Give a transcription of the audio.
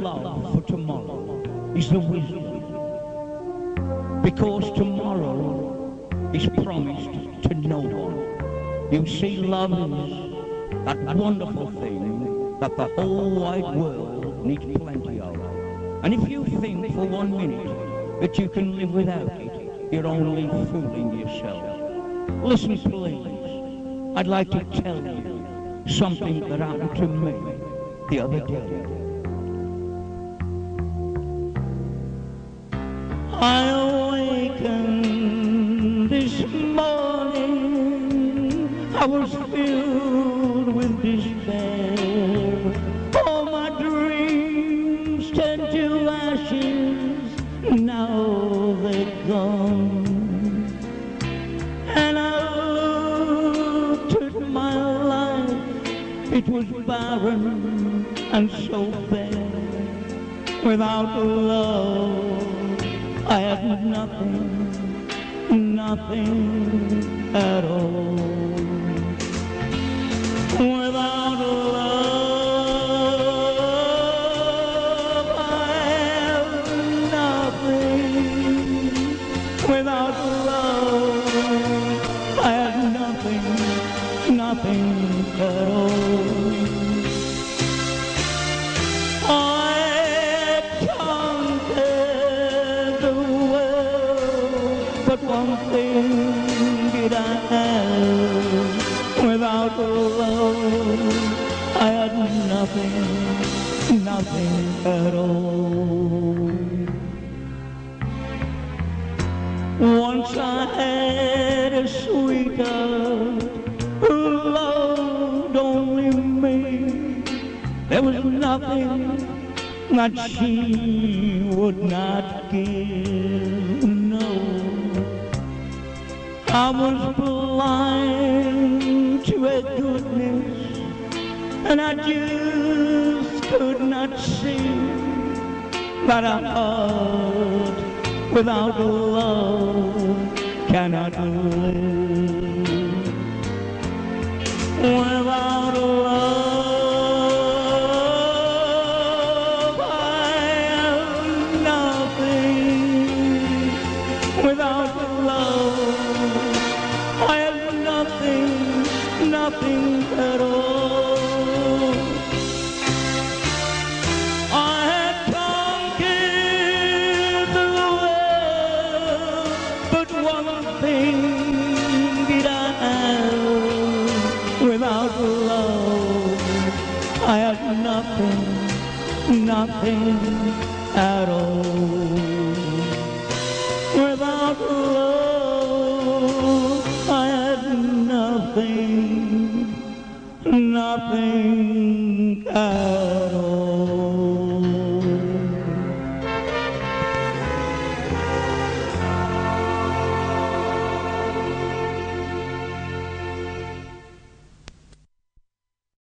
love for tomorrow is the wisdom. Because tomorrow is promised to no one. You see, love is that wonderful thing that the whole wide world needs plenty of. And if you think for one minute that you can live without it, you're only fooling yourself. Listen, please. I'd like to tell you something that happened to me the other day. I awakened this morning. I was filled with despair. All my dreams turned to ashes. Now they're gone. It was barren and so bare. Without love, I had nothing, nothing at all. Without love, I have nothing. Without love, I have nothing, nothing at all. One did I have. Without love, I had nothing, nothing at all. Once I had a sweetheart who loved only me. There was nothing that she would not give. I was blind to her goodness, and I just could not see that a heart without love cannot live. Without love, I have nothing. Without love, nothing at all. I had conquered the world, but one thing did I have. Without love, I had nothing, nothing at all.